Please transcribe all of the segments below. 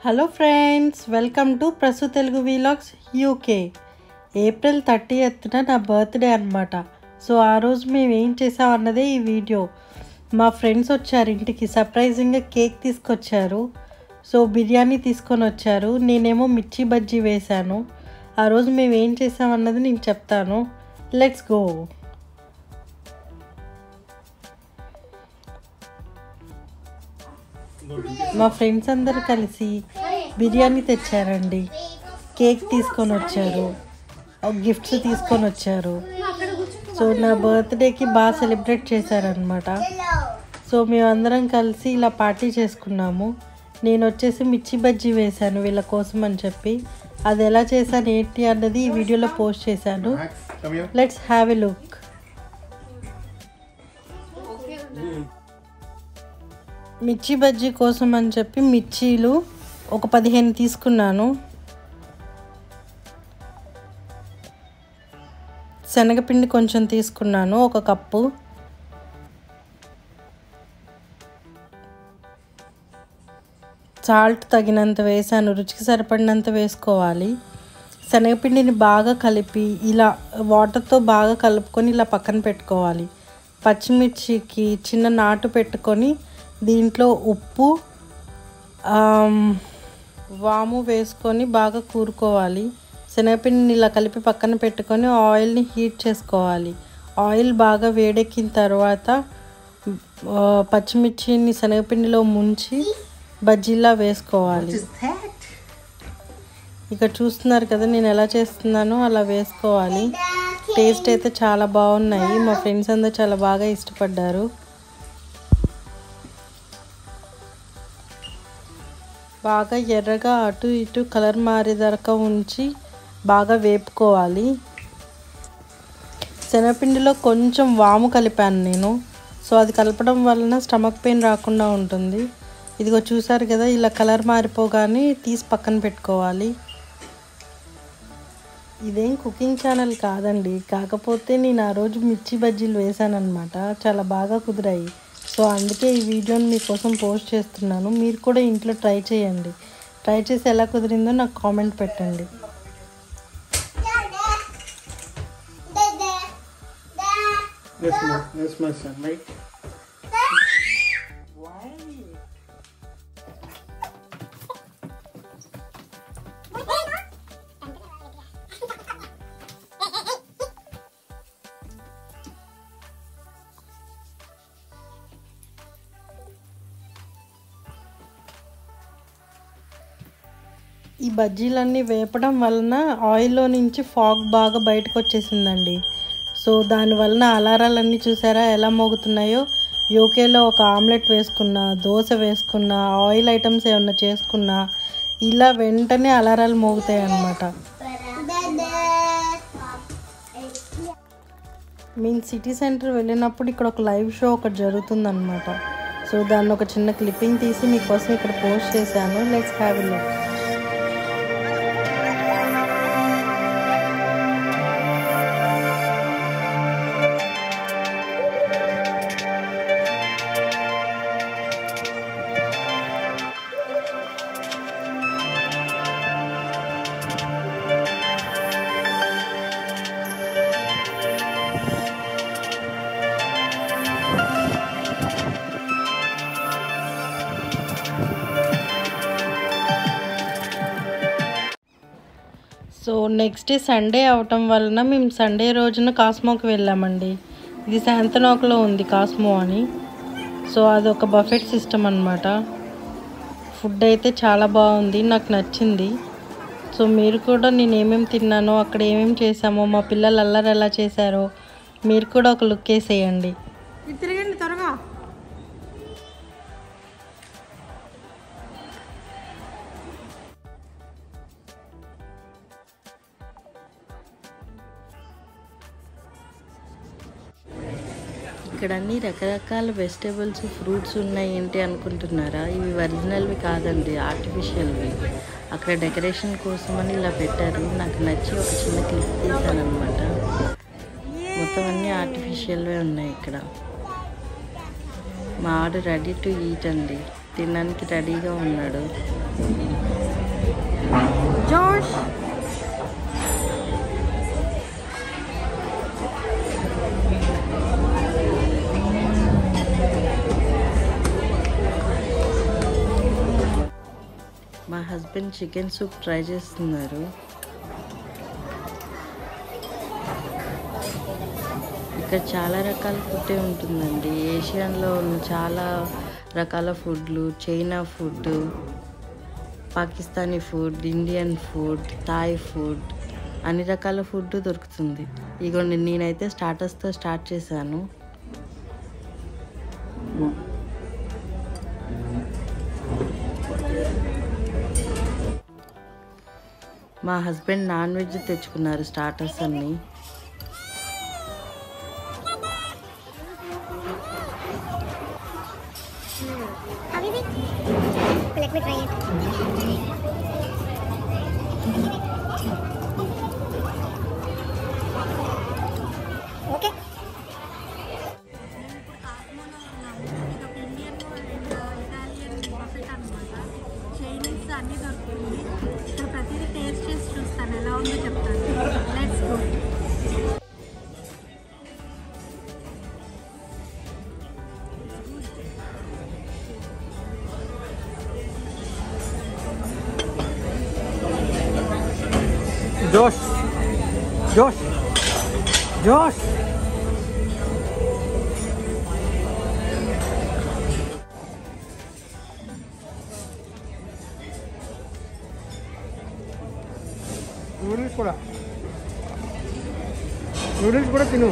Hello friends welcome to Prasu Telugu vlogs UK April thirty ఎత్తున నా birthday అనమాట so ఆ రోజు మేము ఏం చేసాం అన్నదే ఈ వీడియో మా ఫ్రెండ్స్ వచ్చారు ఇంటికి సర్ప్రైజింగ్గా కేక్ తీసుకొచ్చారు. సో బిర్యానీ తీసుకొని వచ్చారు. నేనేమో మిర్చి బజ్జీ వేశాను. ఆ రోజు మేము ఏం చేసామన్నది నేను చెప్తాను. లెట్స్ గో మా ఫ్రెండ్స్ అందరు కలిసి బిర్యానీ తెచ్చారండి. కేక్ తీసుకొని వచ్చారు. గిఫ్ట్స్ తీసుకొని వచ్చారు. సో నా బర్త్డేకి బాగా సెలబ్రేట్ చేశారనమాట సో మేమందరం కలిసి ఇలా పార్టీ చేసుకున్నాము. నేను వచ్చేసి మిర్చి బజ్జీ వేశాను వీళ్ళ కోసం అని చెప్పి. అది ఎలా చేశాను ఏంటి అన్నది ఈ వీడియోలో పోస్ట్ చేశాను. లెట్స్ హ్యావ్ ఎ లుక్ మిర్చి బజ్జీ కోసం అని చెప్పి మిర్చీలు ఒక పదిహేను తీసుకున్నాను. శనగపిండి కొంచెం తీసుకున్నాను ఒక కప్పు. సాల్ట్ తగినంత వేసాను రుచికి సరిపడినంత వేసుకోవాలి. శనగపిండిని బాగా కలిపి ఇలా వాటర్తో బాగా కలుపుకొని ఇలా పక్కన పెట్టుకోవాలి. పచ్చిమిర్చికి చిన్న నాటు పెట్టుకొని దీంట్లో ఉప్పు వాము వేసుకొని బాగా కూరుకోవాలి. శనగపిండిని ఇలా కలిపి పక్కన పెట్టుకొని ఆయిల్ని హీట్ చేసుకోవాలి. ఆయిల్ బాగా వేడెక్కిన తర్వాత పచ్చిమిర్చిని శనగపిండిలో ముంచి బజ్జీలా వేసుకోవాలి. ఇక్కడ చూస్తున్నారు కదా నేను ఎలా చేస్తున్నానో అలా వేసుకోవాలి. టేస్ట్ అయితే చాలా బాగున్నాయి. మా ఫ్రెండ్స్ అందరూ చాలా బాగా ఇష్టపడ్డారు. బాగా ఎర్రగా అటు ఇటు కలర్ మారేదాకా ఉంచి బాగా వేపుకోవాలి. శనగపిండిలో కొంచెం వాము కలిపాను నేను. సో అది కలపడం వలన స్టమక్ పెయిన్ రాకుండా ఉంటుంది. ఇదిగో చూసారు కదా ఇలా కలర్ మారిపోగానే తీసి పక్కన పెట్టుకోవాలి. ఇదేం కుకింగ్ ఛానల్ కాదండి. కాకపోతే నేను ఆ రోజు మిర్చి బజ్జీలు వేశాను అనమాట చాలా బాగా కుదిరాయి. సో అందుకే ఈ వీడియోని మీకోసం పోస్ట్ చేస్తున్నాను. మీరు కూడా ఇంట్లో ట్రై చేయండి. ట్రై చేసి ఎలా కుదిరిందో నాకు కామెంట్ పెట్టండి. Yes, my, yes, my son, right? ఈ బజ్జీలన్నీ వేపడం వలన ఆయిల్లో నుంచి ఫాగ్ బాగా బయటకు వచ్చేసిందండి సో దాని వలన అలారాలన్నీ చూసారా ఎలా మోగుతున్నాయో? యూకేలో ఒక ఆమ్లెట్ వేసుకున్నా దోశ వేసుకున్నా ఆయిల్ ఐటమ్స్ ఏమన్నా చేసుకున్నా ఇలా వెంటనే అలారాలు మోగుతాయి అన్నమాట మేము సిటీ సెంటర్ వెళ్ళినప్పుడు ఇక్కడ ఒక లైవ్ షో ఒకటి జరుగుతుందన్నమాట. సో దాన్ని ఒక చిన్న క్లిప్పింగ్ తీసి మీకోసం ఇక్కడ పోస్ట్ చేశాను. Let's have look. So next day Sunday అవటం వలన మేము సండే రోజున కాస్మోకి వెళ్ళామండి. ఇది శాంతనోకలో ఉంది కాస్మో అని. సో అది ఒక బఫెట్ సిస్టమ్ అనమాట ఫుడ్ అయితే చాలా బాగుంది నాకు నచ్చింది. సో మీరు కూడా నేను ఏమేమి తిన్నానో అక్కడ ఏమేమి చేసామో మా పిల్లలు అల్లరి ఎలా చేశారో మీరు కూడా ఒక లుక్ వేసేయండి. ఇక్కడ అన్ని రకరకాల వెజిటేబుల్స్ ఫ్రూట్స్ ఉన్నాయి ఏంటి అనుకుంటున్నారా? ఇవి ఒరిజినల్వి కాదండి ఆర్టిఫిషియల్వి. అక్కడ డెకరేషన్ కోసం అని ఇలా పెట్టారు. నాకు నచ్చి ఒక చిన్న క్లిప్ తీసాను అనమాట మొత్తం అన్ని ఆర్టిఫిషియల్వే ఉన్నాయి ఇక్కడ. మా ఆడు రెడీ టు ఈట్ అండి. తినడానికి రెడీగా ఉన్నాడు. జోష్! అండ్ చికెన్ సూప్ ట్రై చేస్తున్నారు. ఇక్కడ చాలా రకాల ఫుడ్ ఉంటుందండి. ఏషియన్లో ఉన్న చాలా రకాల ఫుడ్లు China food Pakistani food Indian food Thai food అన్ని రకాల ఫుడ్ దొరుకుతుంది. ఇగోండి నేనైతే స్టార్టర్స్తో స్టార్ట్ చేశాను. మా హస్బెండ్ నాన్ వెజ్ తెచ్చుకున్నారు స్టార్టర్స్ అన్నీ let me try it. చూస్తాను ఎలా ఉందో చెప్తాను let's go Josh. Josh. Josh. Noodles ಕೂಡ. ನೂಡಲ್ಸ್ ಕೂಡ ತಿನ್ನು.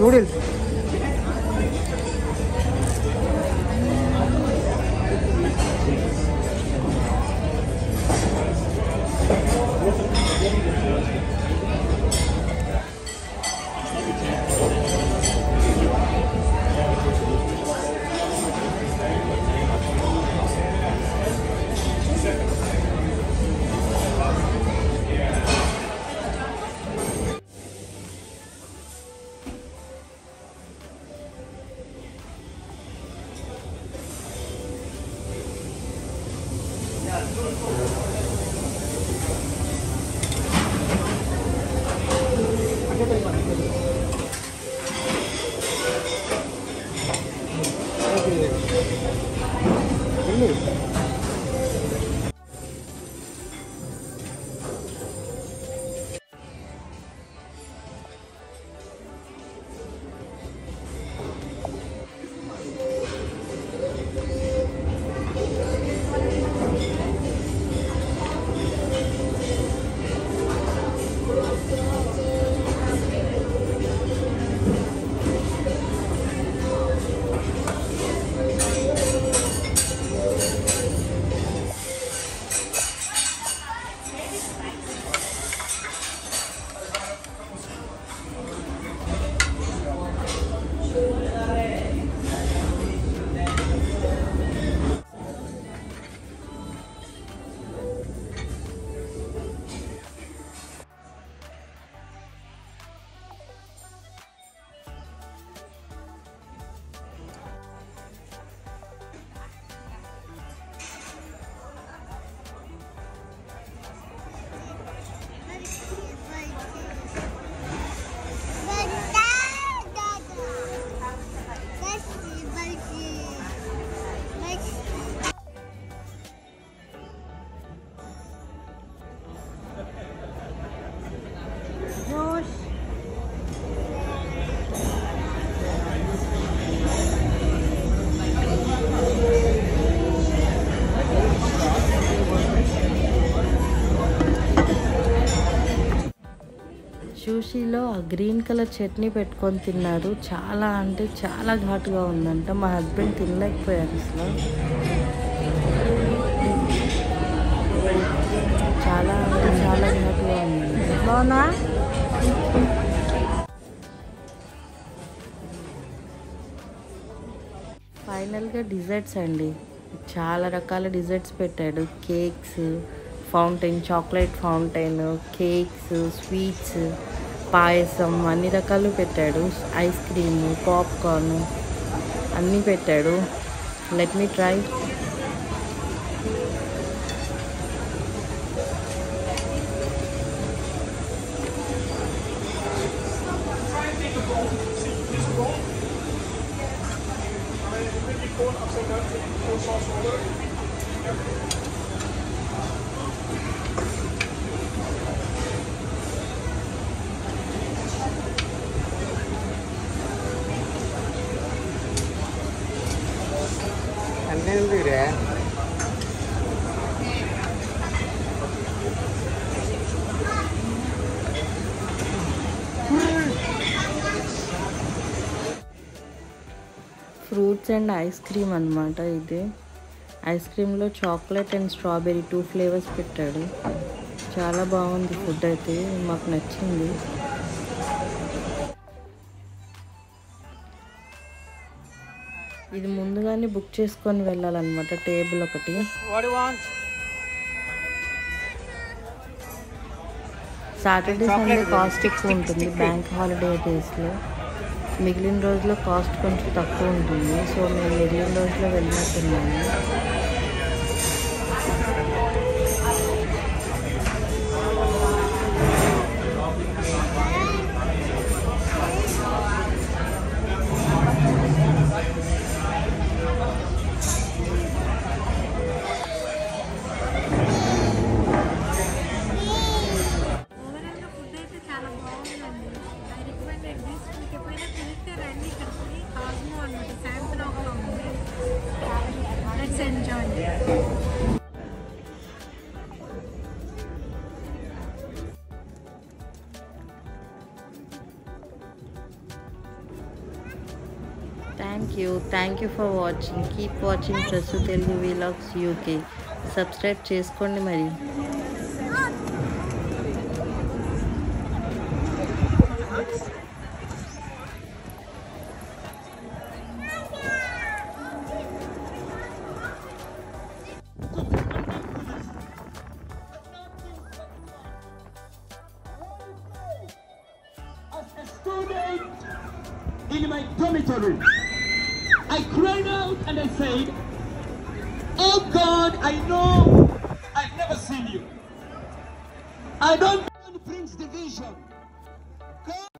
Noodles సూషీలో ఆ గ్రీన్ కలర్ చట్నీ పెట్టుకొని తిన్నారు. చాలా అంటే చాలా ఘాటుగా ఉందంట. మా హస్బెండ్ తినలేకపోయారు అసలు. చాలా అంటే చాలా ఘాటుగా ఉంది. బాగునా ఫైనల్గా డిజర్ట్స్ అండి. చాలా రకాల డిజర్ట్స్ పెట్టాడు. Cakes fountain chocolate fountain cakes sweets. Payasam అన్ని రకాలు పెట్టాడు. ఐస్ క్రీమ్ పాప్కార్ను అన్నీ పెట్టాడు. లెట్ మీ ట్రై అంటే ఫ్రూట్స్ అండ్ ఐస్ క్రీమ్ అనమాట ఇది. Ice క్రీమ్లో chocolate and strawberry two flavours పెట్టాడు. చాలా బాగుంది ఫుడ్ అయితే మాకు నచ్చింది. ఇది ముందుగానే బుక్ చేసుకొని వెళ్ళాలన్నమాట టేబుల్ ఒకటి. సాటర్డే సండే కాస్ట్ ఎక్కువ ఉంటుంది బ్యాంక్ హాలిడే డేస్లో. మిగిలిన రోజుల్లో కాస్ట్ కొంచెం తక్కువ ఉంటుంది. సో మేము మిగిలిన రోజుల్లో వెళ్ళినట్టున్నాము. Thank you thank you for watching keep watching Prasu Telugu vlogs UK subscribe చేసుకోండి మరి as a student in my dormitory. I cried out and I said, Oh God, I know I've never seen you. I don't